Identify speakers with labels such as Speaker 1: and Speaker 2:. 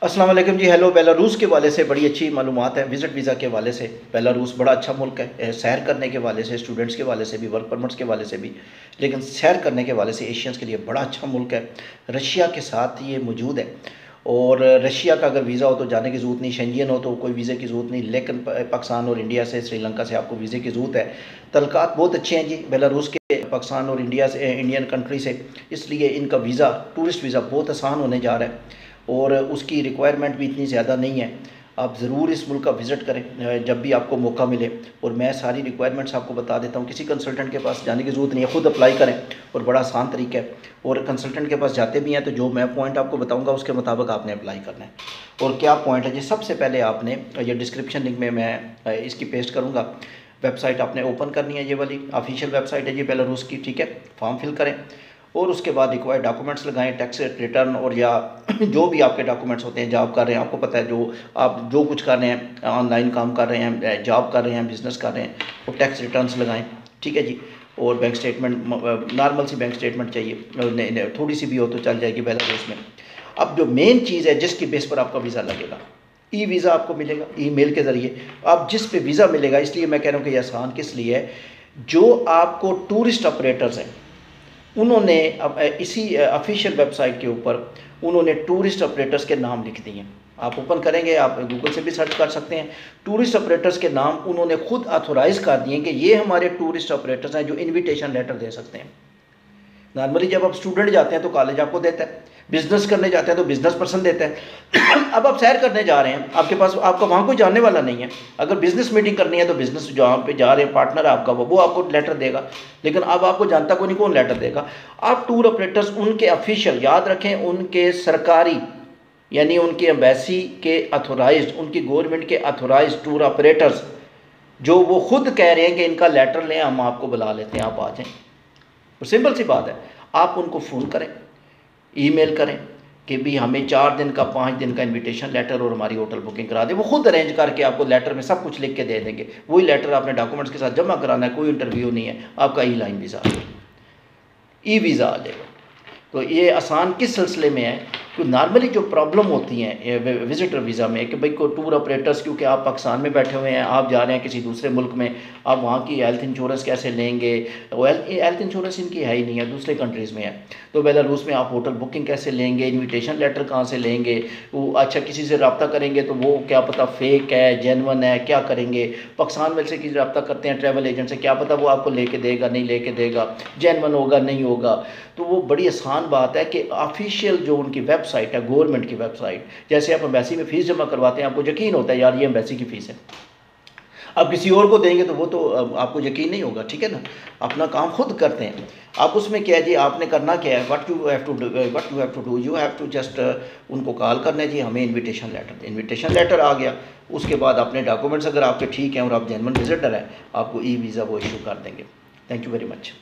Speaker 1: السلام علیکم جی hello Belarus کے والے سے بڑی اچھی معلومات ہیں۔ وزٹ ویزا کے والے سے۔ بیلاروس بڑا اچھا ملک ہے۔ سیر کرنے کے والے سے اسٹوڈنٹس کے والے سے بھی ورک پرمٹس کے والے سے بھی۔ لیکن سیر کرنے کے والے سے ایشینس کے لیے بڑا اچھا ملک ہے۔ رشیا کے ساتھ یہ موجود ہے۔ اور رشیا کا اگر ویزا ہو تو جانے کی ضرورت نہیں۔ شنجین ہو تو کوئی ویزے کی ضرورت نہیں۔ لیکن پاکستان اور انڈیا سے، سری لنکا سے آپ کو ویزے کی ضرورت ہے۔ تلقات بہت اچھے ہیں جی۔ بیلاروس کے، پاکستان اور انڈیا سے انڈین کنٹری سے۔ اس لیے ان کا ویزا ٹورسٹ ویزا بہت آسان ہونے جا رہا ہے۔ اور اس کی ریکوائرمنٹ بھی اتنی زیادہ نہیں ہے۔ آپ ضرور اس ملک کا وزٹ کریں جب بھی آپ کو موقع ملے۔ اور میں ساری ریکوائرمنٹس آپ کو بتا دیتا ہوں، کسی کنسلٹنٹ کے پاس جانے کی ضرورت نہیں ہے۔ خود اپلائی کریں، اور بڑا آسان طریقہ ہے۔ اور کنسلٹنٹ کے پاس جاتے بھی ہیں، تو جو میں پوائنٹ آپ کو بتاؤں گا، اس کے مطابق آپ نے اپلائی کرنا ہے۔ اور کیا پوائنٹ ہے؟ جی سب سے پہلے آپ نے یہ ڈسکرپشن لنک میں میں اس کی پیسٹ کروں گا۔ ویب سائٹ آپ نے اوپن کرنی ہے یہ والی۔ آفیشیل ویب سائٹ ہے جی بیلاروس کی، ٹھیک ہے؟ فارم فل کریں۔ اور اس کے بعد ریکوائر ڈاکومنٹس لگائیں ٹیکس ریٹرن اور یا جو بھی آپ کے ڈاکومنٹس ہوتے ہیں جاب کر رہے ہیں، آپ کو پتہ ہے جو آپ جو کچھ کر رہے ہیں آن لائن کام کر رہے ہیں جاب کر رہے ہیں بزنس کر رہے ہیں، وہ ٹیکس ریٹرنس لگائیں، ٹھیک ہے جی؟ اور بینک سٹیٹمنٹ نارمل سی بینک سٹیٹمنٹ چاہیے تھوڑی سی بھی ہو تو چل جائے گی بیلاروس میں۔ اب جو مین چیز ہے جس کی بیس پر آپ کا ویزا لگے گا ای ویزا آپ کو ملے گا ای میل کے ذریعے۔ اب جس پہ ویزا ملے گا، اس لیے میں کہہ رہا ہوں کہ یہ آسان کس لیے ہے؟ جو آپ کو ٹورسٹ آپریٹرز ہیں، انہوں نے اسی افیشیل ویب سائٹ کے اوپر انہوں نے ٹورسٹ آپریٹرز کے نام لکھ دیے آپ اوپن کریں گے، آپ گوگل سے بھی سرچ کر سکتے ہیں۔ ٹورسٹ آپریٹرز کے نام انہوں نے خود آتھورائز کر دیے کہ یہ ہمارے ٹورسٹ آپریٹرز ہیں جو انویٹیشن لیٹر دے سکتے ہیں۔ نارملی جب آپ اسٹوڈنٹ جاتے ہیں تو کالج آپ کو دیتا ہے۔ بزنس کرنے جاتے ہیں تو بزنس پرسن دیتا ہے۔ اب آپ سیر کرنے جا رہے ہیں، آپ کے پاس، آپ کا وہاں کوئی جاننے والا نہیں ہے۔ اگر بزنس میٹنگ کرنی ہے تو بزنس جہاں پہ جا رہے ہیں پارٹنر آپ کا، وہ آپ کو لیٹر دے گا۔ لیکن اب آپ کو جانتا کو نہیں کون لیٹر دے گا۔ آپ ٹور آپریٹرس ان کے افیشیل یاد رکھیں، ان کے سرکاری یعنی ان کے امبیسی کے اتھورائزڈ ان کی گورنمنٹ کے اتھورائزڈ ٹور آپریٹرز جو وہ خود کہہ رہے ہیں کہ ان کا لیٹر لیں، ہم آپ کو بلا لیتے ہیں، آپ آ جائیں۔ سمپل سی بات ہے۔ آپ ان کو فون کریں ای میل کریں کہ بھی ہمیں چار دن کا، پانچ دن کا انویٹیشن لیٹر اور ہماری ہوٹل بکنگ کرا دیں۔ وہ خود ارینج کر کے آپ کو لیٹر میں سب کچھ لکھ کے دے دیں گے۔ وہی لیٹر آپ نے ڈاکومنٹس کے ساتھ جمع کرانا ہے، کوئی انٹرویو نہیں ہے۔ آپ کا ای لائن ویزا آ جائے ای ویزا آ جائے گا۔ تو یہ آسان کس سلسلے میں ہے؟ کیونکہ نارملی جو پرابلم ہوتی ہیں وزٹر ویزا میں، کہ بھائی کو ٹور آپریٹرس کیونکہ آپ پاکستان میں بیٹھے ہوئے ہیں، آپ جا رہے ہیں کسی دوسرے ملک میں، آپ وہاں کی ہیلتھ انشورنس کیسے لیں گے؟ ہیلتھ انشورنس ان کی ہے ہی نہیں ہے، دوسرے کنٹریز میں ہے۔ تو بیلاروس میں آپ ہوٹل بکنگ کیسے لیں گے؟ انویٹیشن لیٹر کہاں سے لیں گے؟ وہ اچھا کسی سے رابطہ کریں گے تو وہ کیا پتہ فیک ہے جینون ہے، کیا کریں گے؟ پاکستان میں سے کسی رابطہ کرتے ہیں ٹریول ایجنٹ سے کیا پتہ وہ آپ کو لے کے دے گا، نہیں لے کے دے گا؟ جینون ہوگا، نہیں ہوگا؟ تو وہ بڑی آسان بات ہے کہ آفیشیل جو ان کی ویب سائٹ ہے گورنمنٹ کی ویب سائٹ جیسے آپ امبیسی میں فیس جمع کرواتے ہیں، آپ کو یقین ہوتا ہے، یار، یہ امبیسی کی فیس ہے۔ آپ کسی اور کو دیں گے تو وہ تو آپ کو یقین نہیں ہوگا، ٹھیک ہے نا؟ اپنا کام خود کرتے ہیں۔ آپ اس میں کیا ہے جی آپ نے کرنا کیا ہے؟ What you have to what you have to do you have to just ان کو کال کرنا ہے جی ہمیں انویٹیشن لیٹر انویٹیشن لیٹر آ گیا۔ اس کے بعد اپنے ڈاکومنٹس اگر آپ کے ٹھیک ہیں اور آپ جینون وزٹر ہیں، آپ کو ای ویزا وہ ایشو کر دیں گے۔ Thank you very much